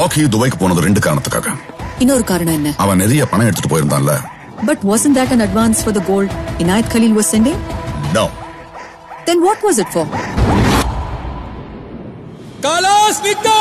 ராக்கி துபாய்க்கு போனது ரெண்டு காரணத்துக்காக இன்னொரு காரணம் என்ன அவன் நிறைய பணம் எடுத்துட்டு போயிருந்தான்ல but wasn't that an advance for the gold Inayat Khalil was sending? No Then what was it for? Kalas Victor!